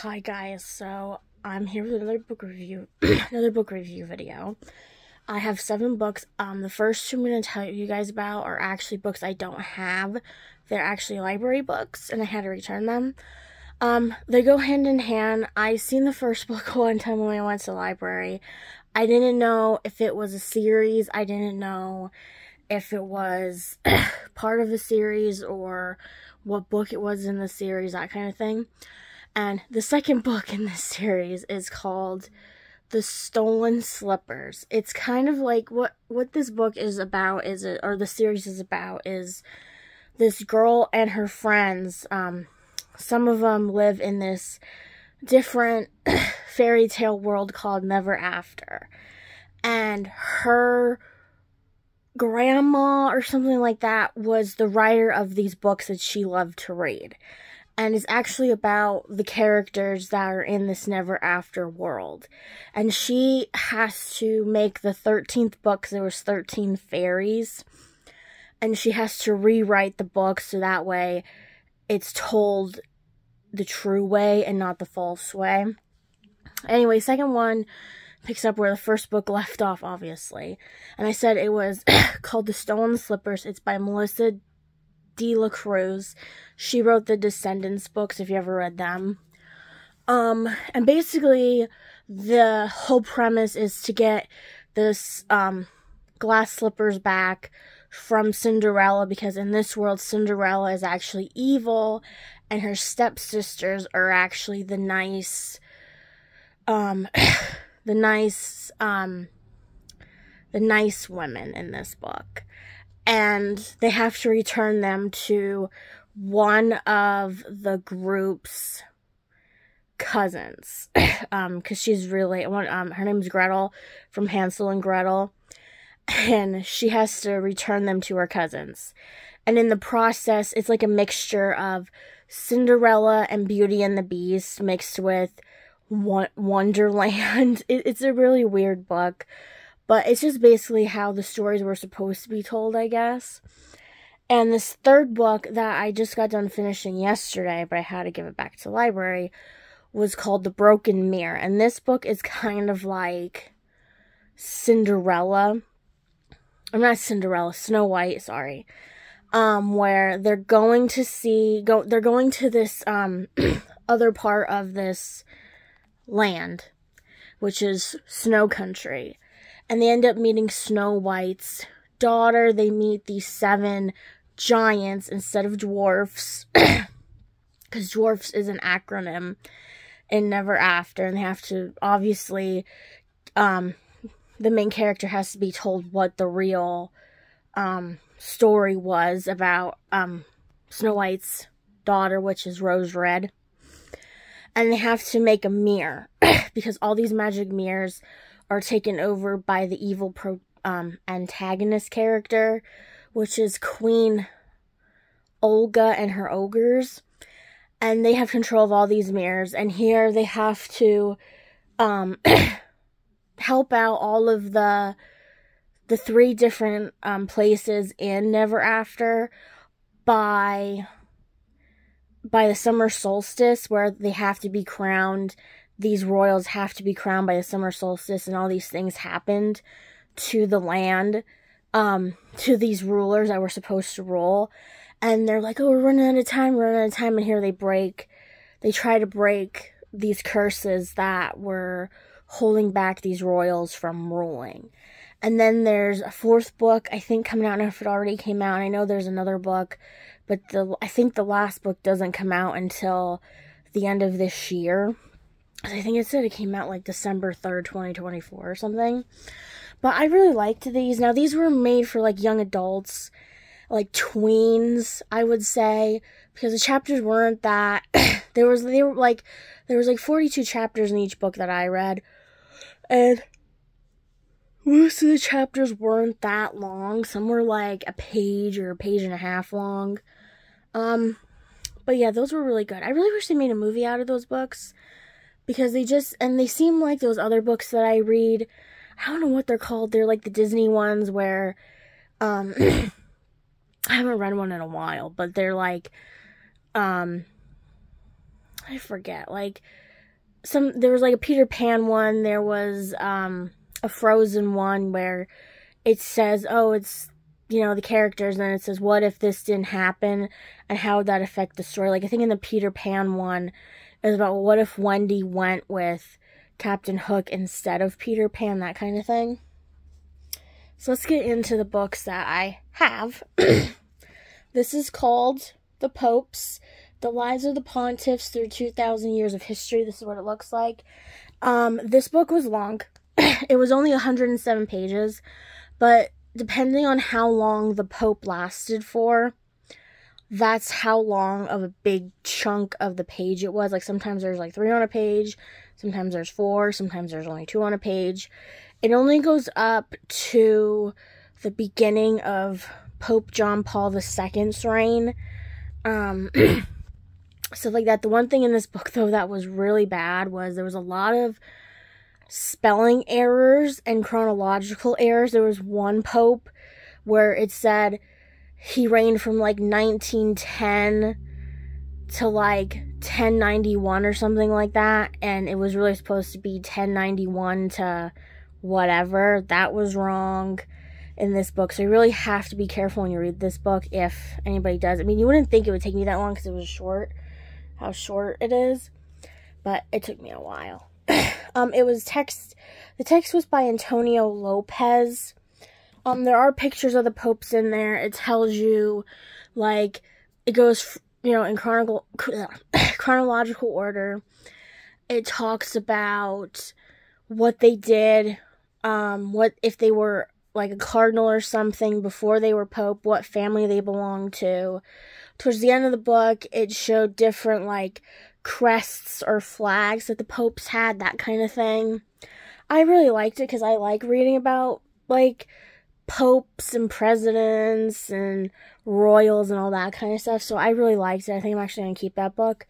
Hi guys, so I'm here with another book review, another book review video. I have seven books. Um, the first two I'm going to tell you guys about are actually books I don't have. They're actually library books, and I had to return them. Um, they go hand in hand. I seen the first book one time when I went to the library. I didn't know if it was a series. I didn't know if it was part of a series or what book it was in the series, that kind of thing. And the second book in this series is called The Stolen Slippers. It's kind of like what what this book is about is it or the series is about is this girl and her friends um some of them live in this different fairy tale world called Never After. And her grandma or something like that was the writer of these books that she loved to read and it's actually about the characters that are in this never after world. And she has to make the 13th book there was 13 fairies and she has to rewrite the book so that way it's told the true way and not the false way. Anyway second one picks up where the first book left off obviously. And i said it was called the stolen slippers. It's by melissa De La Cruz. She wrote the Descendants books, if you ever read them. Um, and basically, the whole premise is to get this, um, glass slippers back from Cinderella because in this world, Cinderella is actually evil and her stepsisters are actually the nice, um, the nice, um, the nice women in this book and they have to return them to one of the group's cousins um because she's really one um her name's gretel from hansel and gretel and she has to return them to her cousins. And in the process it's like a mixture of cinderella and beauty and the beast mixed with wonderland. It's a really weird book but it's just basically how the stories were supposed to be told, I guess. And this third book that I just got done finishing yesterday, but I had to give it back to the library, was called The Broken Mirror. And this book is kind of like Cinderella. I'm not Cinderella, Snow White, sorry. Um, where they're going to see go they're going to this um other part of this land, which is snow country and they end up meeting Snow White's daughter. They meet these seven giants instead of dwarfs, because dwarfs is an acronym in Never After, and they have to obviously, um, the main character has to be told what the real um, story was about um, Snow White's daughter, which is Rose Red. And they have to make a mirror because all these magic mirrors are taken over by the evil pro, um, antagonist character, which is Queen Olga and her ogres. And they have control of all these mirrors. And here they have to um, help out all of the the three different um, places in Never After by by the summer solstice where they have to be crowned these royals have to be crowned by the summer solstice and all these things happened to the land um to these rulers that were supposed to rule. And they're like oh we're running out of time we're running out of time. And here they break they try to break these curses that were holding back these royals from ruling. And then there's a fourth book i think coming out I don't know if it already came out i know there's another book but the i think the last book doesn't come out until the end of this year I think it said it came out like December 3rd, 2024 or something. But I really liked these. Now, these were made for like young adults, like tweens, I would say, because the chapters weren't that. there was, they were like, there was like 42 chapters in each book that I read. And most of the chapters weren't that long. Some were like a page or a page and a half long. Um, but yeah, those were really good. I really wish they made a movie out of those books because they just and they seem like those other books that I read. I don't know what they're called. They're like the Disney ones where um I haven't read one in a while, but they're like um I forget, like some there was like a Peter Pan one, there was um a Frozen one where it says, "Oh, it's you know the characters," and then it says, "What if this didn't happen, and how would that affect the story?" Like I think in the Peter Pan one, was about what if Wendy went with Captain Hook instead of Peter Pan, that kind of thing. So let's get into the books that I have. this is called The Popes The Lives of the Pontiffs Through 2,000 Years of History. This is what it looks like. Um, this book was long, it was only 107 pages, but depending on how long the Pope lasted for, that's how long of a big chunk of the page it was. Like sometimes there's like three on a page, sometimes there's four, sometimes there's only two on a page. It only goes up to the beginning of Pope John Paul II's reign. Um, like that. The one thing in this book, though, that was really bad was there was a lot of spelling errors and chronological errors. There was one pope where it said he reigned from like 1910 to like 1091 or something like that, and it was really supposed to be 1091 to whatever. That was wrong in this book. So you really have to be careful when you read this book if anybody does. I mean, you wouldn't think it would take me that long because it was short, how short it is, but it took me a while. um, it was text, the text was by Antonio Lopes. Um, there are pictures of the popes in there. It tells you, like, it goes, you know, in chronological, chronological order. It talks about what they did, um, what if they were like a cardinal or something before they were pope, what family they belonged to. Towards the end of the book, it showed different like crests or flags that the popes had, that kind of thing. I really liked it because I like reading about like popes and presidents and royals and all that kind of stuff. So I really liked it. I think I'm actually going to keep that book,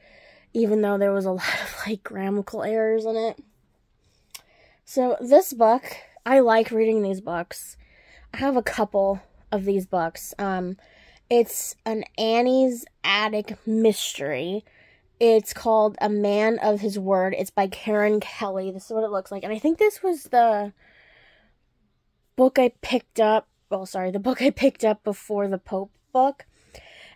even though there was a lot of like grammatical errors in it. So this book I like reading these books. I have a couple of these books. Um, it's an Annie's Attic mystery. It's called A Man of His Word. It's by Karen Kelly. This is what it looks like. And I think this was the book I picked up. Well, sorry, the book I picked up before the Pope book.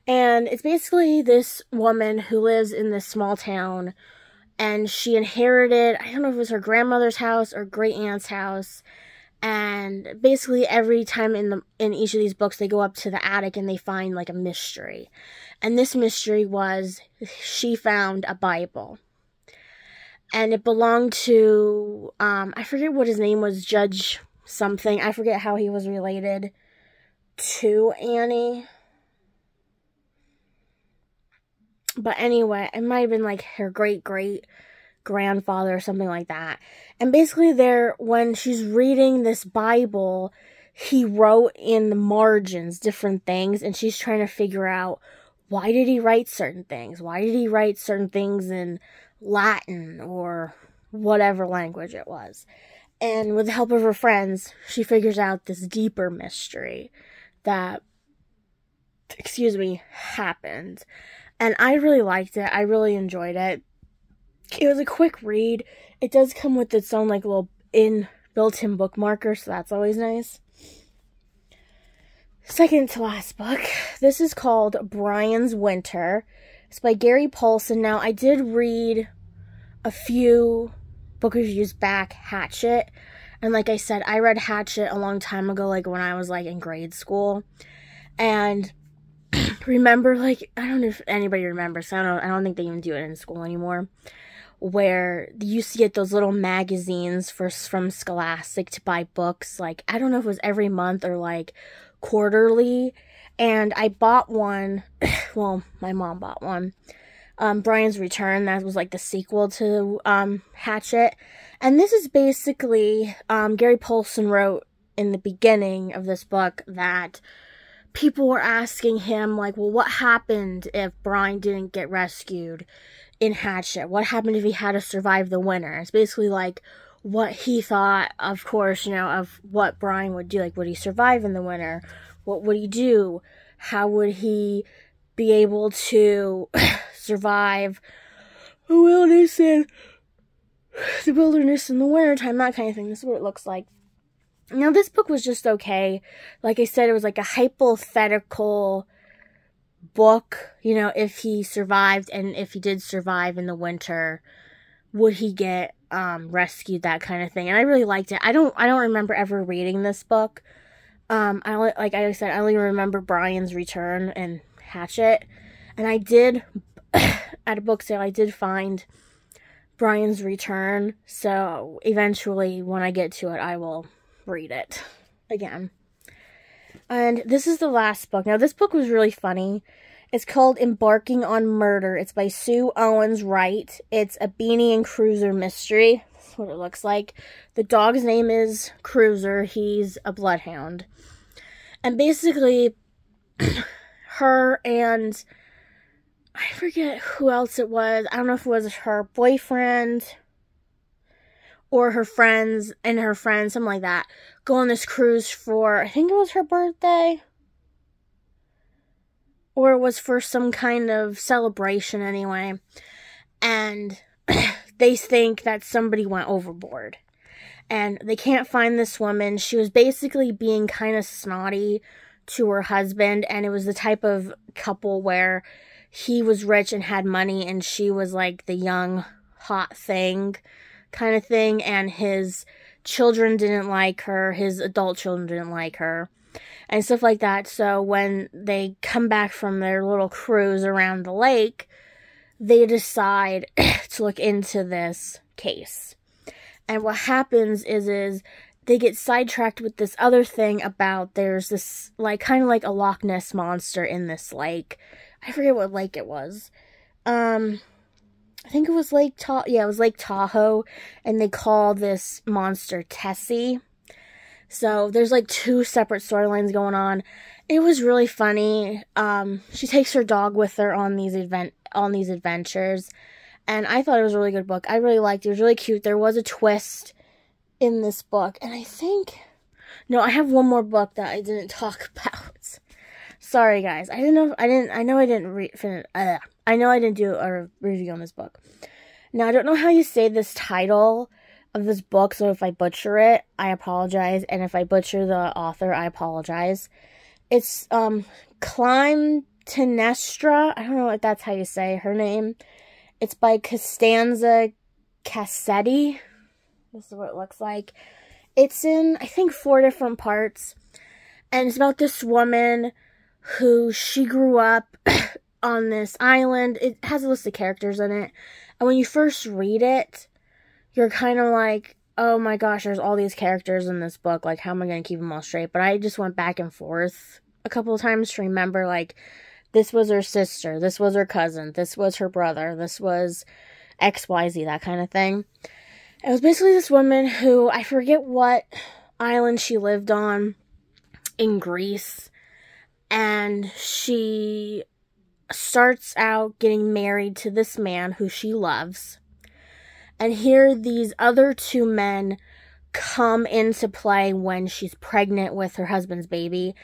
And it's basically this woman who lives in this small town and she inherited i don't know if it was her grandmother's house or great aunt's house and basically every time in the in each of these books they go up to the attic and they find like a mystery and this mystery was she found a bible and it belonged to um i forget what his name was judge something i forget how he was related to annie But anyway, it might have been like her great great grandfather or something like that. And basically, there, when she's reading this Bible, he wrote in the margins different things, and she's trying to figure out why did he write certain things? Why did he write certain things in Latin or whatever language it was? And with the help of her friends, she figures out this deeper mystery that, excuse me, happened. And I really liked it. I really enjoyed it. It was a quick read. It does come with its own like little in built-in bookmarker, so that's always nice. Second to last book. This is called Brian's Winter. It's by Gary Paulsen. Now, I did read a few book reviews back Hatchet. And like I said, I read Hatchet a long time ago, like when I was like in grade school. And remember like I don't know if anybody remembers. I don't I don't think they even do it in school anymore. Where you used to get those little magazines for from Scholastic to buy books. Like I don't know if it was every month or like quarterly. And I bought one. well, my mom bought one. Um, Brian's Return. That was like the sequel to um, Hatchet. And this is basically um, Gary Paulsen wrote in the beginning of this book that people were asking him, like, well, what happened if Brian didn't get rescued in Hatchet? What happened if he had to survive the winter? It's basically like what he thought, of course, you know, of what Brian would do. Like, would he survive in the winter? What would he do? How would he be able to survive the wilderness and the wilderness in the wintertime, that kind of thing. This is what it looks like. Now, this book was just okay. Like I said, it was like a hypothetical book. You know, if he survived and if he did survive in the winter, would he get um, rescued? That kind of thing. And I really liked it. I don't. I don't remember ever reading this book. Um, I only, like I said, I only remember Brian's return and Hatchet, and I did at a book sale. I did find Brian's return. So eventually, when I get to it, I will read it again. And this is the last book. Now, this book was really funny. It's called Embarking on Murder. It's by Sue Owens Wright. It's a Beanie and Cruiser mystery. That's what it looks like. The dog's name is Cruiser. He's a bloodhound. And basically, her and I forget who else it was. I don't know if it was her boyfriend or her friends and her friends, something like that, go on this cruise for, I think it was her birthday. Or it was for some kind of celebration anyway. And they think that somebody went overboard. And they can't find this woman. She was basically being kind of snotty to her husband. And it was the type of couple where he was rich and had money, and she was like the young, hot thing kind of thing, and his children didn't like her, his adult children didn't like her, and stuff like that. So when they come back from their little cruise around the lake, they decide to look into this case. And what happens is is they get sidetracked with this other thing about there's this like kind of like a Loch Ness monster in this lake. I forget what lake it was. Um I think it was Lake Tahoe. Yeah, it was Lake Tahoe, and they call this monster Tessie. So there's like two separate storylines going on. It was really funny. Um, she takes her dog with her on these event on these adventures, and I thought it was a really good book. I really liked it. It was really cute. There was a twist in this book, and I think no, I have one more book that I didn't talk about. Sorry, guys. I didn't know. I didn't. I know I didn't read. Uh, I know I didn't do a review on this book. Now I don't know how you say this title of this book, so if I butcher it, I apologize, and if I butcher the author, I apologize. It's um Clytemnestra. I don't know if that's how you say her name. It's by Costanza Casati. This is what it looks like. It's in I think four different parts, and it's about this woman who she grew up on this island. It has a list of characters in it. And when you first read it, you're kind of like, oh my gosh, there's all these characters in this book. Like, how am I going to keep them all straight? But I just went back and forth a couple of times to remember, like, this was her sister, this was her cousin, this was her brother, this was XYZ, that kind of thing. It was basically this woman who, I forget what island she lived on in Greece, and she starts out getting married to this man who she loves. And here these other two men come into play when she's pregnant with her husband's baby.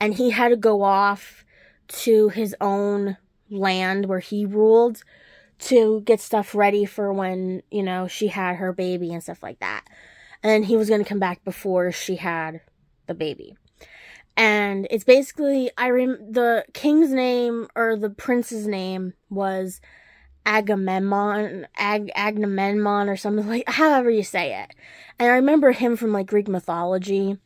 And he had to go off to his own land where he ruled to get stuff ready for when, you know, she had her baby and stuff like that. And he was going to come back before she had the baby and it's basically I rem the king's name or the prince's name was Agamemnon, Ag Agamemnon or something like however you say it. And I remember him from like Greek mythology.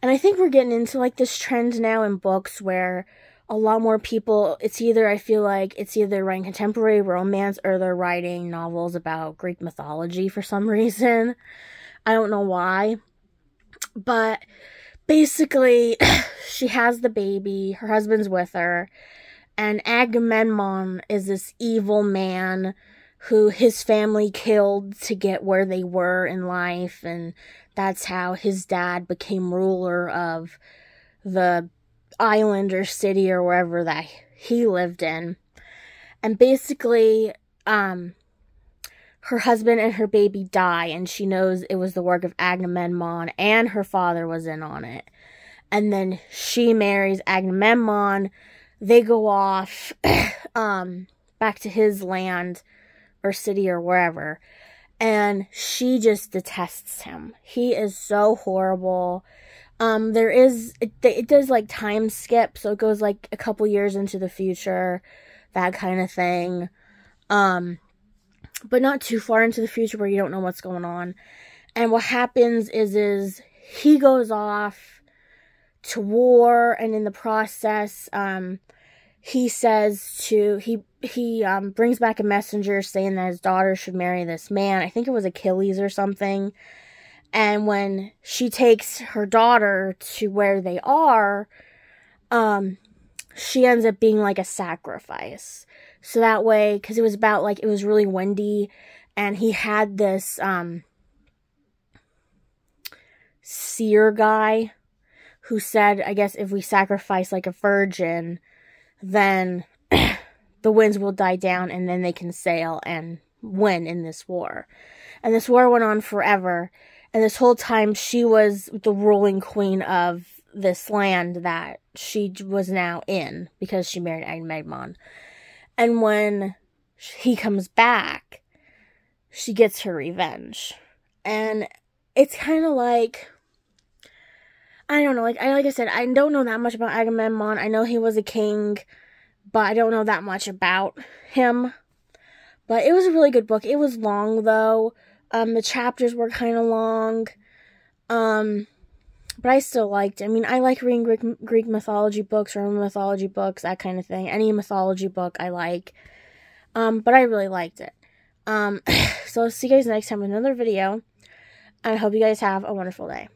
And I think we're getting into like this trend now in books where a lot more people it's either I feel like it's either writing contemporary romance or they're writing novels about Greek mythology for some reason. I don't know why. But basically, she has the baby, her husband's with her, and Agamemnon is this evil man who his family killed to get where they were in life, and that's how his dad became ruler of the island or city or wherever that he lived in. And basically, um, her husband and her baby die, and she knows it was the work of Agamemnon, and her father was in on it. And then she marries Agamemnon. They go off um, back to his land or city or wherever. And she just detests him. He is so horrible. Um, there is, it, it does like time skip, so it goes like a couple years into the future, that kind of thing. Um, but not too far into the future where you don't know what's going on. And what happens is, is he goes off to war, and in the process, um, he says to he he um, brings back a messenger saying that his daughter should marry this man. I think it was Achilles or something. And when she takes her daughter to where they are, um, she ends up being like a sacrifice. So that way, because it was about like it was really windy, and he had this um seer guy who said, I guess if we sacrifice like a virgin, then the winds will die down and then they can sail and win in this war. And this war went on forever. And this whole time she was the ruling queen of this land that she was now in because she married Agamemnon. And when he comes back, she gets her revenge. And it's kind of like I don't know, like I like I said, I don't know that much about Agamemnon. I know he was a king, but I don't know that much about him. But it was a really good book. It was long though. Um, the chapters were kind of long. Um, but I still liked it. I mean, I like reading Greek, Greek mythology books, Roman mythology books, that kind of thing. Any mythology book I like. Um, but I really liked it. Um, so see you guys next time with another video. I hope you guys have a wonderful day.